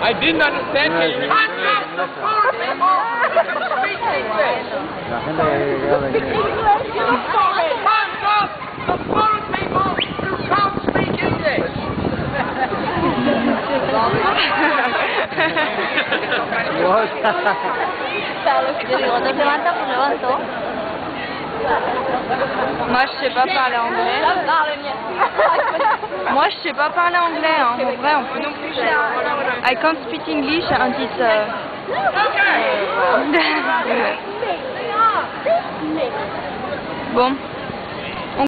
I didn't understand No, you. La gente. Moi, je sais pas parler anglais. Moi, je sais pas parler anglais. Hein. En vrai, on peut non plus. I can't speak English and it's. Uh... bon.